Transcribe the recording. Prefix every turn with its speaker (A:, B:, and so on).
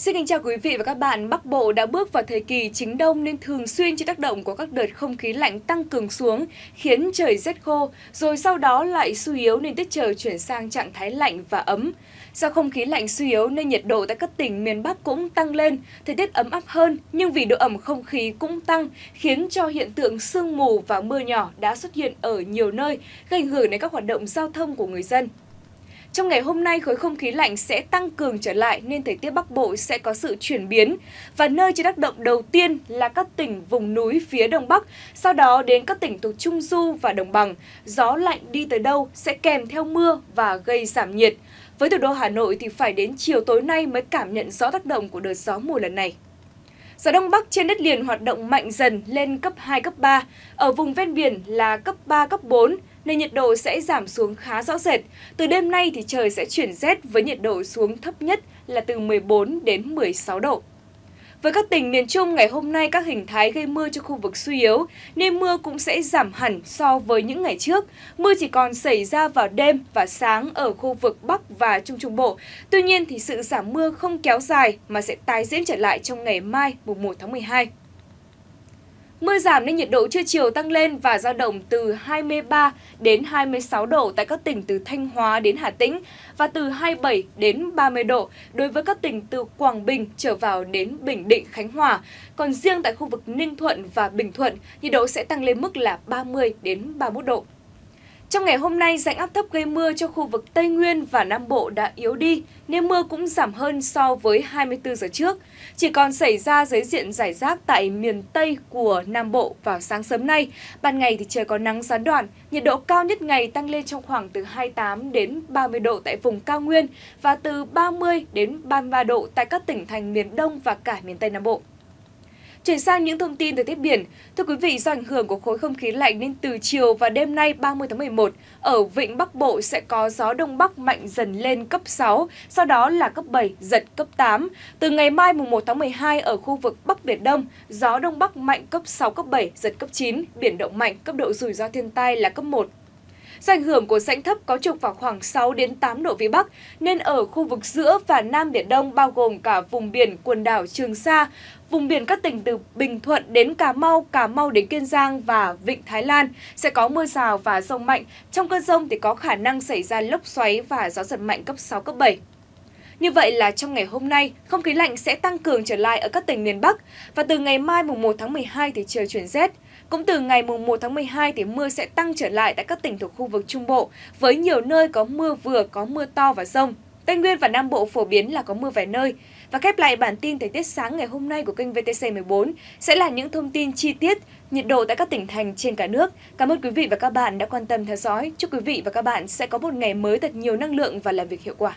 A: Xin kính chào quý vị và các bạn. Bắc Bộ đã bước vào thời kỳ chính đông nên thường xuyên chịu tác động của các đợt không khí lạnh tăng cường xuống, khiến trời rét khô, rồi sau đó lại suy yếu nên tiết trời chuyển sang trạng thái lạnh và ấm. Do không khí lạnh suy yếu nên nhiệt độ tại các tỉnh miền Bắc cũng tăng lên, thời tiết ấm áp hơn, nhưng vì độ ẩm không khí cũng tăng, khiến cho hiện tượng sương mù và mưa nhỏ đã xuất hiện ở nhiều nơi, gây ảnh hưởng đến các hoạt động giao thông của người dân. Trong ngày hôm nay, khối không khí lạnh sẽ tăng cường trở lại nên thời tiết Bắc Bộ sẽ có sự chuyển biến. Và nơi chịu tác động đầu tiên là các tỉnh vùng núi phía Đông Bắc, sau đó đến các tỉnh thuộc Trung Du và Đồng Bằng. Gió lạnh đi tới đâu sẽ kèm theo mưa và gây giảm nhiệt. Với thủ đô Hà Nội thì phải đến chiều tối nay mới cảm nhận rõ tác động của đợt gió mùa lần này. Gió Đông Bắc trên đất liền hoạt động mạnh dần lên cấp 2, cấp 3. Ở vùng ven biển là cấp 3, cấp 4 nên nhiệt độ sẽ giảm xuống khá rõ rệt. Từ đêm nay thì trời sẽ chuyển rét với nhiệt độ xuống thấp nhất là từ 14 đến 16 độ. Với các tỉnh miền Trung, ngày hôm nay các hình thái gây mưa cho khu vực suy yếu, nên mưa cũng sẽ giảm hẳn so với những ngày trước. Mưa chỉ còn xảy ra vào đêm và sáng ở khu vực Bắc và Trung Trung Bộ. Tuy nhiên thì sự giảm mưa không kéo dài mà sẽ tái diễn trở lại trong ngày mai, mùng 1 tháng 12. Mưa giảm nên nhiệt độ trưa chiều tăng lên và dao động từ 23 đến 26 độ tại các tỉnh từ Thanh Hóa đến Hà Tĩnh và từ 27 đến 30 độ đối với các tỉnh từ Quảng Bình trở vào đến Bình Định, Khánh Hòa. Còn riêng tại khu vực Ninh Thuận và Bình Thuận, nhiệt độ sẽ tăng lên mức là 30 đến 31 độ. Trong ngày hôm nay, rãnh áp thấp gây mưa cho khu vực Tây Nguyên và Nam Bộ đã yếu đi, nên mưa cũng giảm hơn so với 24 giờ trước. Chỉ còn xảy ra dưới diện giải rác tại miền Tây của Nam Bộ vào sáng sớm nay. Ban ngày thì trời có nắng gián đoạn, nhiệt độ cao nhất ngày tăng lên trong khoảng từ 28 đến 30 độ tại vùng cao nguyên và từ 30 đến 33 độ tại các tỉnh thành miền Đông và cả miền Tây Nam Bộ. Chuyển sang những thông tin thời tiết biển. Thưa quý vị, do ảnh hưởng của khối không khí lạnh nên từ chiều và đêm nay 30 tháng 11, ở vịnh Bắc Bộ sẽ có gió đông bắc mạnh dần lên cấp 6, sau đó là cấp 7, giật cấp 8. Từ ngày mai mùng 1 tháng 12 ở khu vực Bắc Biển Đông, gió đông bắc mạnh cấp 6, cấp 7, giật cấp 9, biển động mạnh, cấp độ rủi ro thiên tai là cấp 1. Do ảnh hưởng của rãnh thấp có trục vào khoảng 6 đến 8 độ vĩ Bắc, nên ở khu vực giữa và Nam Biển Đông bao gồm cả vùng biển quần đảo Trường Sa, vùng biển các tỉnh từ Bình Thuận đến Cà Mau, Cà Mau đến Kiên Giang và Vịnh Thái Lan sẽ có mưa rào và rông mạnh. Trong cơn rông thì có khả năng xảy ra lốc xoáy và gió giật mạnh cấp 6, cấp 7. Như vậy là trong ngày hôm nay, không khí lạnh sẽ tăng cường trở lại ở các tỉnh miền Bắc và từ ngày mai mùng 1 tháng 12 thì trời chuyển rét. Cũng từ ngày mùng 1 tháng 12 thì mưa sẽ tăng trở lại tại các tỉnh thuộc khu vực Trung Bộ với nhiều nơi có mưa vừa, có mưa to và rông. Tây Nguyên và Nam Bộ phổ biến là có mưa vài nơi. Và khép lại bản tin thời tiết sáng ngày hôm nay của kênh VTC 14 sẽ là những thông tin chi tiết, nhiệt độ tại các tỉnh thành trên cả nước. Cảm ơn quý vị và các bạn đã quan tâm theo dõi. Chúc quý vị và các bạn sẽ có một ngày mới thật nhiều năng lượng và làm việc hiệu quả.